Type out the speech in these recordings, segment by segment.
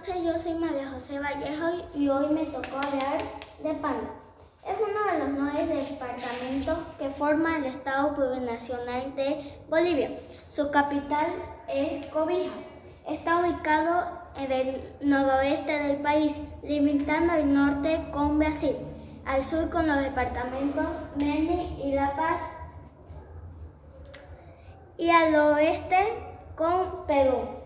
noches, yo soy María José Vallejo y hoy me tocó hablar de Panda. Es uno de los nueve departamentos que forma el Estado plurinacional de Bolivia. Su capital es Cobija. Está ubicado en el noroeste del país, limitando el norte con Brasil, al sur con los departamentos Mene y La Paz y al oeste con Perú.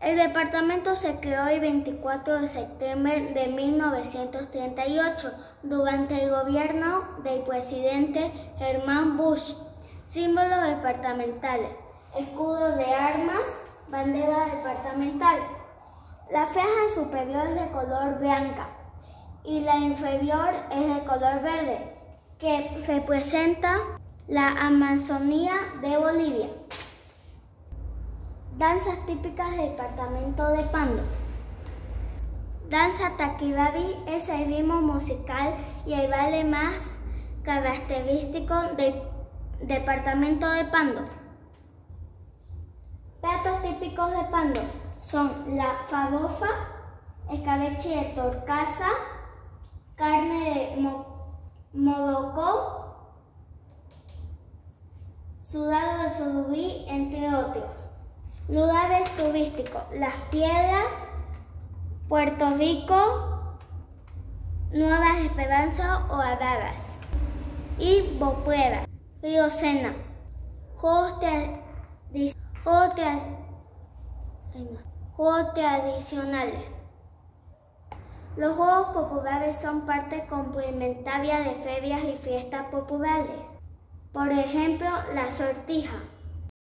El departamento se creó el 24 de septiembre de 1938 durante el gobierno del presidente Germán Bush. Símbolos departamentales, escudo de armas, bandera departamental. La faja superior es de color blanca y la inferior es de color verde, que representa la Amazonía de Bolivia. Danzas típicas del departamento de Pando. Danza taquibabi es el ritmo musical y el baile más característico del departamento de Pando. Platos típicos de Pando son la fabofa, escabeche de torcaza, carne de morocó, sudado de surubí, entre otros. Lugares turísticos, Las Piedras, Puerto Rico, Nueva Esperanza o Araras y Bopuera, Río Sena. Juegos, juegos tradicionales. Los juegos populares son parte complementaria de ferias y fiestas populares. Por ejemplo, la sortija.